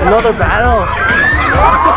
Another battle.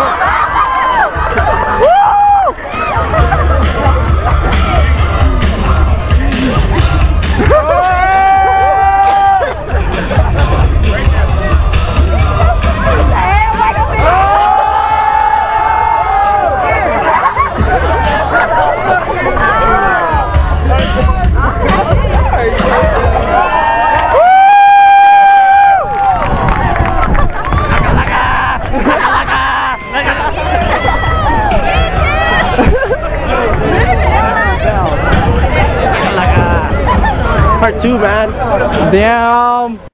Part two, man. Damn.